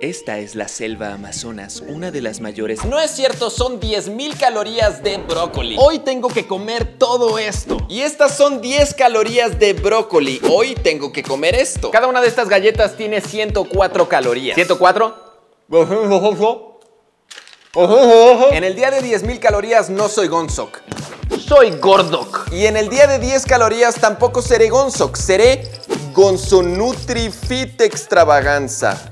Esta es la selva Amazonas, una de las mayores... No es cierto, son 10.000 calorías de brócoli. Hoy tengo que comer todo esto. Y estas son 10 calorías de brócoli. Hoy tengo que comer esto. Cada una de estas galletas tiene 104 calorías. ¿104? En el día de 10.000 calorías no soy Gonzok. Soy Gordok. Y en el día de 10 calorías tampoco seré Gonzok. Seré Gonzonutri Fit Extravaganza.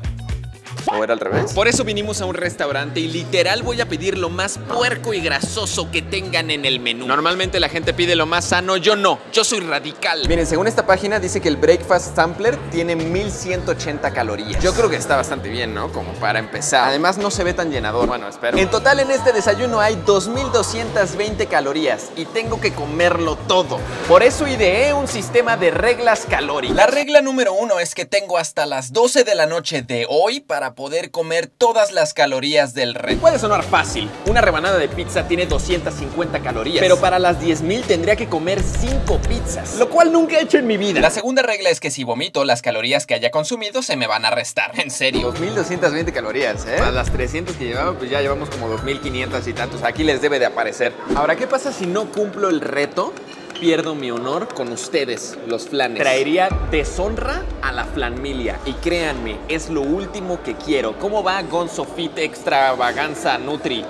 ¿O era al revés? Por eso vinimos a un restaurante y literal voy a pedir lo más puerco y grasoso que tengan en el menú. Normalmente la gente pide lo más sano, yo no. Yo soy radical. Miren, según esta página dice que el Breakfast Sampler tiene 1180 calorías. Yo creo que está bastante bien, ¿no? Como para empezar. Además no se ve tan llenador. Bueno, espero. En total en este desayuno hay 2220 calorías y tengo que comerlo todo. Por eso ideé un sistema de reglas calóricas. La regla número uno es que tengo hasta las 12 de la noche de hoy para poder comer todas las calorías del reto. Puede sonar fácil. Una rebanada de pizza tiene 250 calorías. Pero para las 10.000 tendría que comer 5 pizzas. Lo cual nunca he hecho en mi vida. La segunda regla es que si vomito, las calorías que haya consumido se me van a restar. En serio. 2.220 calorías, ¿eh? Más las 300 que llevamos, pues ya llevamos como 2.500 y tantos. Aquí les debe de aparecer. Ahora, ¿qué pasa si no cumplo el reto? Pierdo mi honor con ustedes, los flanes. Traería deshonra a la flanmilia. Y créanme, es lo último que quiero. ¿Cómo va Gonzo Fit Extravaganza Nutri?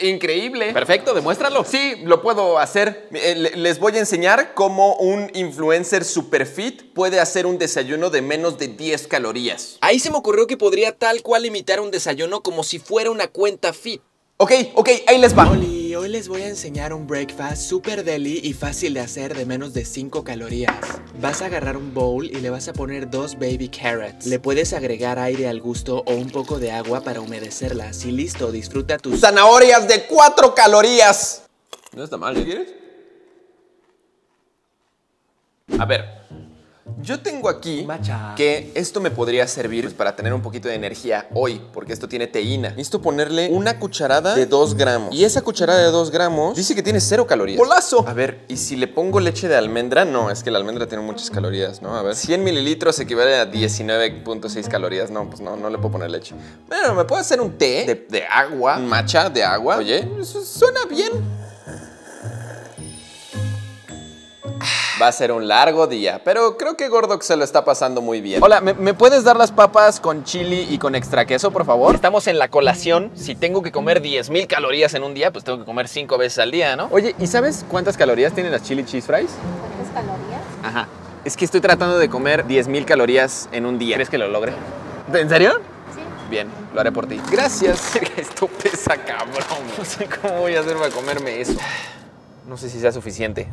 Increíble. Perfecto, demuéstralo. Sí, lo puedo hacer. Eh, les voy a enseñar cómo un influencer super fit puede hacer un desayuno de menos de 10 calorías. Ahí se me ocurrió que podría tal cual imitar un desayuno como si fuera una cuenta fit. Ok, ok, ahí les va. Oli, hoy les voy a enseñar un breakfast super deli y fácil de hacer de menos de 5 calorías. Vas a agarrar un bowl y le vas a poner dos baby carrots. Le puedes agregar aire al gusto o un poco de agua para humedecerlas. Y listo, disfruta tus zanahorias de 4 calorías. No está mal, ¿eh? ¿quieres? A ver, yo tengo aquí que esto me podría servir pues, para tener un poquito de energía hoy, porque esto tiene teína. Necesito ponerle una cucharada de 2 gramos. Y esa cucharada de 2 gramos dice que tiene cero calorías. ¡Polazo! A ver, ¿y si le pongo leche de almendra? No, es que la almendra tiene muchas calorías, ¿no? A ver, 100 mililitros equivale a 19.6 calorías. No, pues no, no le puedo poner leche. Bueno, ¿me puedo hacer un té de, de agua? ¿Un matcha de agua? Oye, eso suena bien. Va a ser un largo día, pero creo que Gordok se lo está pasando muy bien. Hola, ¿me, puedes dar las papas con chili y con extra queso, por favor? Estamos en la colación. Si tengo que comer 10.000 calorías en un día, pues tengo que comer 5 veces al día, ¿no? Oye, ¿y sabes cuántas calorías tienen las chili cheese fries? ¿Cuántas calorías? Ajá. Es que estoy tratando de comer 10.000 calorías en un día. ¿Crees que lo logre? ¿En serio? Sí. Bien, lo haré por ti. Gracias. Esto pesa cabrón. No sé cómo voy a hacer para comerme eso. No sé si sea suficiente.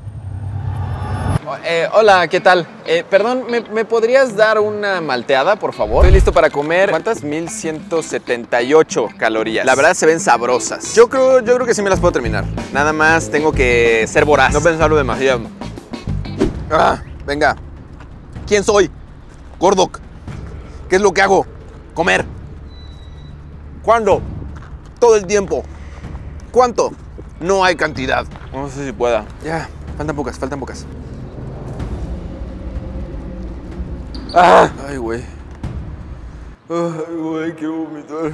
Eh, hola, ¿qué tal? Eh, perdón, ¿me, podrías dar una malteada, por favor? Estoy listo para comer. ¿Cuántas? 1178 calorías. La verdad se ven sabrosas. Yo creo, yo creo que sí me las puedo terminar. Nada más tengo que ser voraz. No pensarlo demasiado. Ah, venga. ¿Quién soy? Gordok. ¿Qué es lo que hago? Comer. ¿Cuándo? Todo el tiempo. ¿Cuánto? No hay cantidad. No sé si pueda. Ya, faltan pocas, faltan pocas. ¡Ah! Ay, güey. Ay, güey, qué vomitar.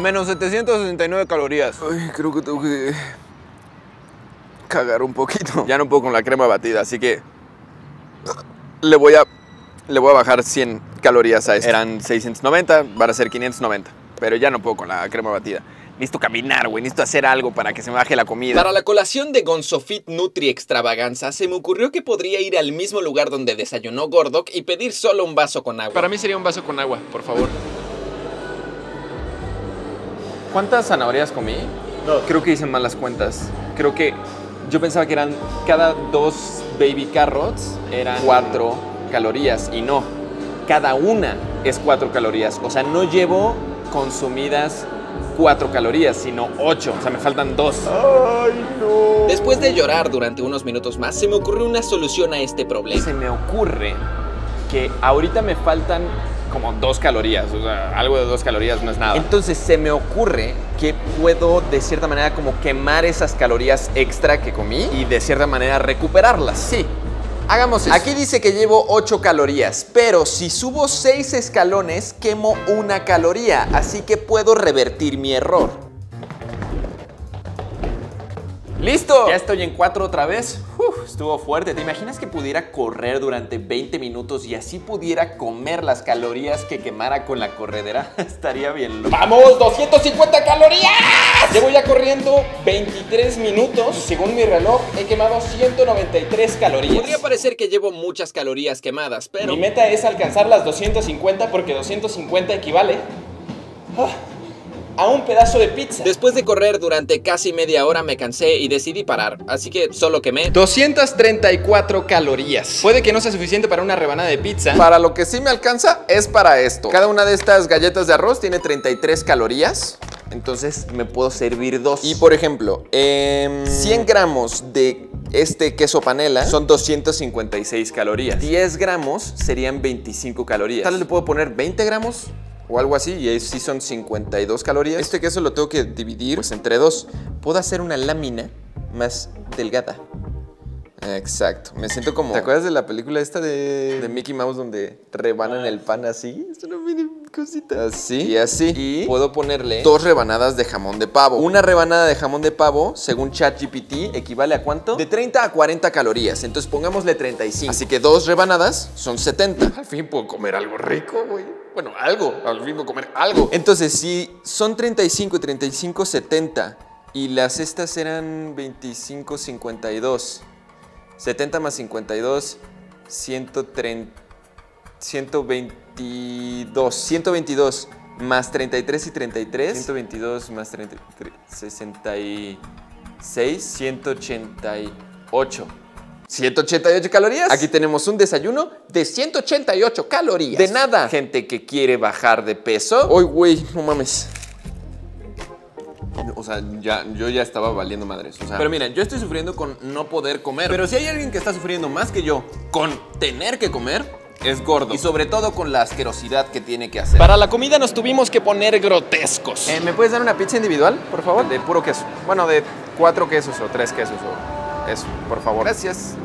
Menos 769 calorías. Ay, creo que tengo que cagar un poquito. Ya no puedo con la crema batida, así que le voy a le voy a bajar 100 calorías a esto. Eran 690, van a ser 590, pero ya no puedo con la crema batida. Necesito caminar, güey. Necesito hacer algo para que se me baje la comida. Para la colación de Gonzofit Nutri Extravaganza, se me ocurrió que podría ir al mismo lugar donde desayunó Gordok y pedir solo un vaso con agua. Para mí sería un vaso con agua, por favor. ¿Cuántas zanahorias comí? No. Creo que hice mal las cuentas. Creo que yo pensaba que eran cada dos baby carrots eran cuatro calorías y no. Cada una es cuatro calorías. O sea, no llevo consumidas 4 calorías, sino 8. O sea, me faltan 2. ¡Ay, no! Después de llorar durante unos minutos más, se me ocurrió una solución a este problema. Se me ocurre que ahorita me faltan como 2 calorías. O sea, algo de 2 calorías no es nada. Entonces se me ocurre que puedo de cierta manera como quemar esas calorías extra que comí y de cierta manera recuperarlas. Sí. Hagamos eso. Aquí dice que llevo 8 calorías, pero si subo 6 escalones, quemo una caloría, así que puedo revertir mi error. ¡Listo! Ya estoy en 4 otra vez. Uf, estuvo fuerte. ¿Te imaginas que pudiera correr durante 20 minutos y así pudiera comer las calorías que quemara con la corredera? Estaría bien loco. ¡Vamos! ¡250 calorías! Llevo ya corriendo 23 minutos y según mi reloj he quemado 193 calorías. Podría parecer que llevo muchas calorías quemadas, pero... Mi meta es alcanzar las 250 porque 250 equivale ah, a un pedazo de pizza. Después de correr durante casi media hora me cansé y decidí parar, así que solo quemé 234 calorías. Puede que no sea suficiente para una rebanada de pizza. Para lo que sí me alcanza es para esto. Cada una de estas galletas de arroz tiene 33 calorías. Entonces me puedo servir dos. Y por ejemplo, em, 100 gramos de este queso panela son 256 calorías. 10 gramos serían 25 calorías. Tal vez le puedo poner 20 gramos o algo así y ahí sí son 52 calorías. Este queso lo tengo que dividir pues entre dos. Puedo hacer una lámina más delgada. Exacto, me siento como... ¿Te acuerdas de la película esta de, de Mickey Mouse donde rebanan el pan así? Es una mini cosita así y así. Y puedo ponerle dos rebanadas de jamón de pavo. Una rebanada de jamón de pavo, según ChatGPT, equivale a cuánto? De 30 a 40 calorías. Entonces pongámosle 35. Así que dos rebanadas son 70. Al fin puedo comer algo rico, güey. Bueno, algo. Al puedo comer algo. Entonces, si son 35 y 35, 70. Y las estas eran 25, 52. 70 más 52, 130, 122, 122 más 33 y 33, 122 más 33, 66, 188. 188 calorías. Aquí tenemos un desayuno de 188 calorías. De nada, gente que quiere bajar de peso. Uy, güey, no mames. O sea, ya, yo ya estaba valiendo madres. O sea, pero miren, yo estoy sufriendo con no poder comer. Pero si hay alguien que está sufriendo más que yo con tener que comer, es gordo. Y sobre todo con la asquerosidad que tiene que hacer. Para la comida nos tuvimos que poner grotescos. Eh, ¿Me puedes dar una pizza individual, por favor? De puro queso. Bueno, de cuatro quesos o tres quesos o eso, por favor. Gracias.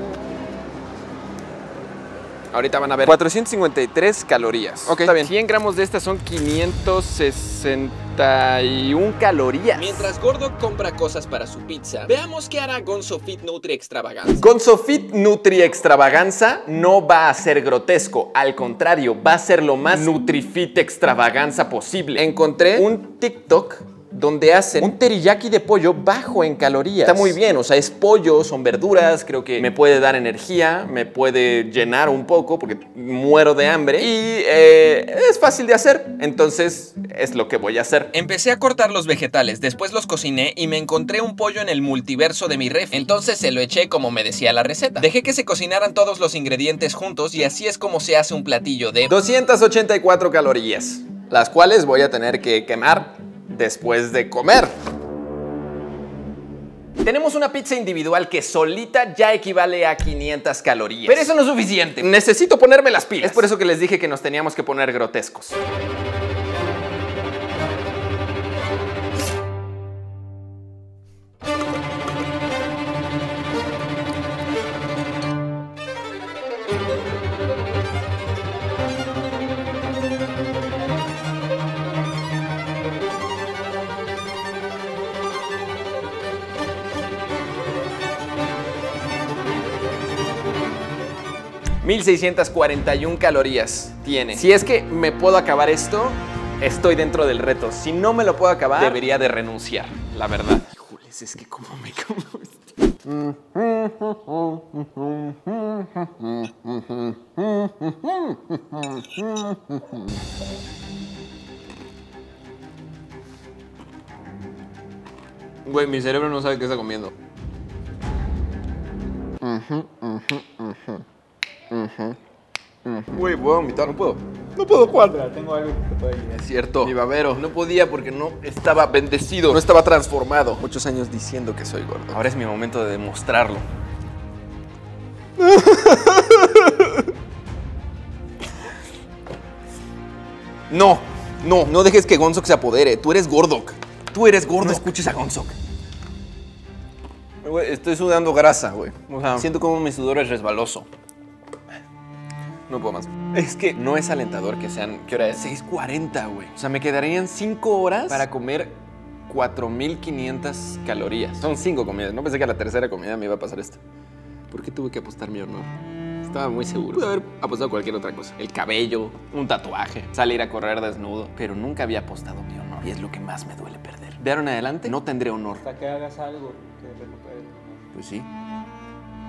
Ahorita van a ver 453 calorías. Ok, está bien. 100 gramos de estas son 561 calorías. Mientras Gordo compra cosas para su pizza, veamos qué hará Gonzo Fit Nutri Extravaganza. Gonzo Fit Nutri Extravaganza no va a ser grotesco, al contrario, va a ser lo más NutriFit Extravaganza posible. Encontré un TikTok donde hacen un teriyaki de pollo bajo en calorías. Está muy bien, o sea, es pollo, son verduras, creo que me puede dar energía, me puede llenar un poco porque muero de hambre y eh, es fácil de hacer, entonces es lo que voy a hacer. Empecé a cortar los vegetales, después los cociné y me encontré un pollo en el multiverso de mi refri. Entonces se lo eché como me decía la receta. Dejé que se cocinaran todos los ingredientes juntos y así es como se hace un platillo de 284 calorías, las cuales voy a tener que quemar después de comer. Tenemos una pizza individual que solita ya equivale a 500 calorías. Pero eso no es suficiente. Necesito ponerme las pilas. Es por eso que les dije que nos teníamos que poner grotescos. ...1641 calorías tiene. Si es que me puedo acabar esto, estoy dentro del reto. Si no me lo puedo acabar, debería de renunciar, la verdad. Híjoles, es que como me como Güey, mi cerebro no sabe qué está comiendo. Güey, puedo vomitar, no puedo. No puedo, Juan. tengo algo que te puede ayudar. Es cierto. Mi babero. No podía porque no estaba bendecido. No estaba transformado. Muchos años diciendo que soy gordo. Ahora es mi momento de demostrarlo. No, no, no dejes que Gonzok se apodere. Tú eres Gordok. Tú eres gordo. No escuches a Gonzok. Estoy sudando grasa, güey. O sea, siento como mi sudor es resbaloso. No puedo más. Es que no es alentador que sean, ¿qué hora es? 6.40, güey. O sea, me quedarían 5 horas para comer 4.500 calorías. Son 5 comidas. No pensé que a la tercera comida me iba a pasar esto. ¿Por qué tuve que apostar mi honor? Estaba muy seguro. Pude haber apostado cualquier otra cosa. El cabello, un tatuaje, salir a correr desnudo. Pero nunca había apostado mi honor. Y es lo que más me duele perder. De ahora en adelante, no tendré honor. Hasta que hagas algo que recuperes. Pues sí.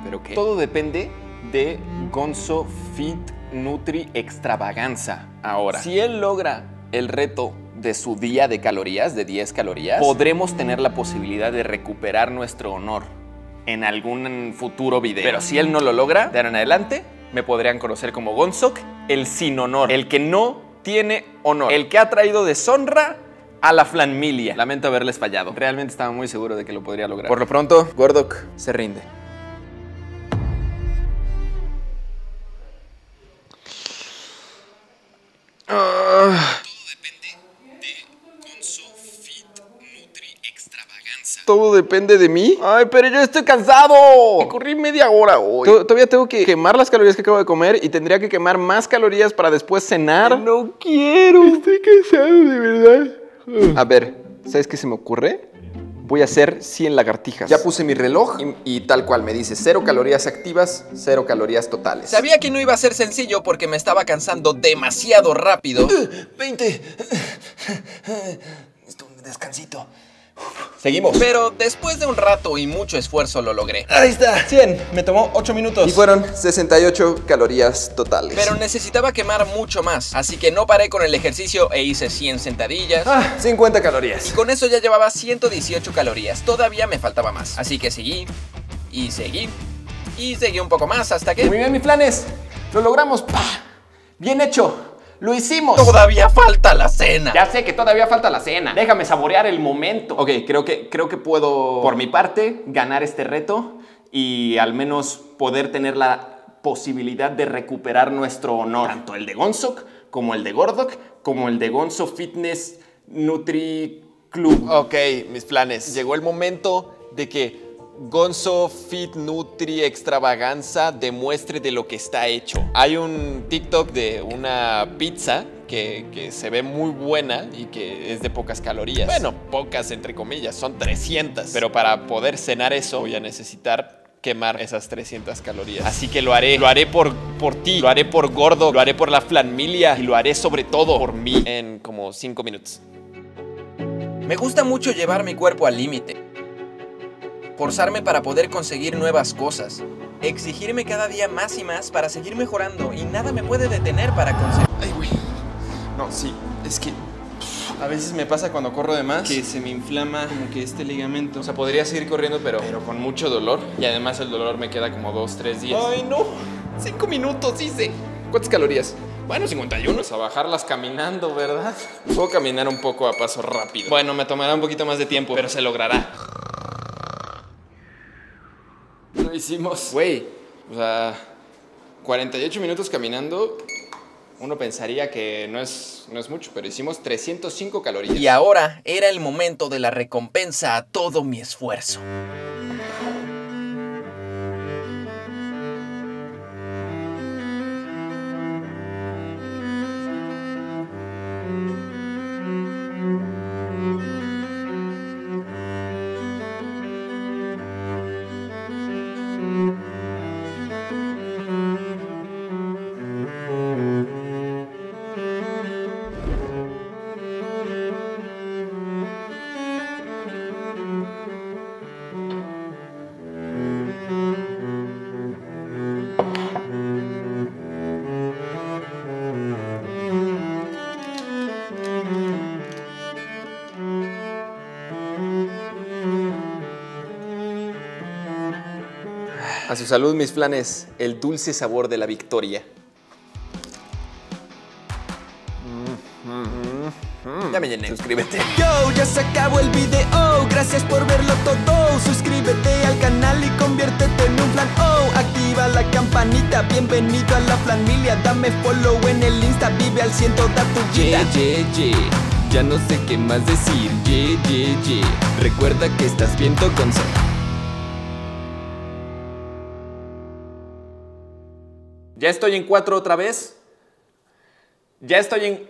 ¿Pero qué? Todo depende de Gonzo Fit Nutri Extravaganza ahora. Si él logra el reto de su día de calorías, de 10 calorías, podremos tener la posibilidad de recuperar nuestro honor en algún futuro video. Pero si él no lo logra, de ahora en adelante, me podrían conocer como Gonzok, el sin honor, el que no tiene honor, el que ha traído deshonra a la flanmilia. Lamento haberles fallado. Realmente estaba muy seguro de que lo podría lograr. Por lo pronto, Gordok se rinde. ¿Todo depende de mí? Ay, pero yo estoy cansado. Corrí media hora hoy. Todavía tengo que quemar las calorías que acabo de comer y tendría que quemar más calorías para después cenar. No quiero. Estoy cansado, de verdad. A ver, ¿sabes qué se me ocurre? Voy a hacer 100 lagartijas. Ya puse mi reloj y, y tal cual me dice cero calorías activas, cero calorías totales. Sabía que no iba a ser sencillo porque me estaba cansando demasiado rápido. 20. Esto un descansito. Seguimos. Pero después de un rato y mucho esfuerzo lo logré. Ahí está, 100. Me tomó 8 minutos. Y fueron 68 calorías totales. Pero necesitaba quemar mucho más, así que no paré con el ejercicio e hice 100 sentadillas. Ah, 50 calorías. Y con eso ya llevaba 118 calorías. Todavía me faltaba más. Así que seguí y seguí y seguí un poco más hasta que... Muy bien, mis planes. Lo logramos. ¡Pah! Bien hecho. Lo hicimos. Todavía falta la cena. Ya sé que todavía falta la cena. Déjame saborear el momento. Ok, creo que, creo que puedo, por mi parte, ganar este reto y al menos poder tener la posibilidad de recuperar nuestro honor. Tanto el de Gonzok, como el de Gordok, como el de Gonzo Fitness Nutri Club. Ok, mis planes. Llegó el momento de que Gonzo Fit Nutri Extravaganza demuestre de lo que está hecho. Hay un TikTok de una pizza que, que, se ve muy buena y que es de pocas calorías. Bueno, pocas entre comillas, son 300. Pero para poder cenar eso voy a necesitar quemar esas 300 calorías. Así que lo haré. Lo haré por, por ti, lo haré por Gordo, lo haré por la flanmilia y lo haré sobre todo por mí en como 5 minutos. Me gusta mucho llevar mi cuerpo al límite forzarme para poder conseguir nuevas cosas, exigirme cada día más y más para seguir mejorando y nada me puede detener para conseguir... Ay, güey. No, sí, es que a veces me pasa cuando corro de más que se me inflama como que este ligamento. O sea, podría seguir corriendo, pero, pero con mucho dolor. Y además el dolor me queda como dos, tres días. ¡Ay, no! Cinco minutos hice. ¿Cuántas calorías? Bueno, 51. a bajarlas caminando, ¿verdad? Puedo caminar un poco a paso rápido. Bueno, me tomará un poquito más de tiempo, pero se logrará. Lo hicimos. Güey, o sea, 48 minutos caminando. Uno pensaría que no es, no es mucho, pero hicimos 305 calorías. Y ahora era el momento de la recompensa a todo mi esfuerzo. A su salud, mis flanes, el dulce sabor de la victoria. Ya me llené. Suscríbete. Yo, ya se acabó el video. Gracias por verlo todo. Suscríbete al canal y conviértete en un flan. Oh, activa la campanita. Bienvenido a la familia. Dame follow en el Insta. Vive al ciento, da tu vida. Yeah, yeah, yeah. Ya no sé qué más decir. Yeah, yeah, yeah. Recuerda que estás viendo con Ya estoy en cuatro otra vez. Ya estoy en...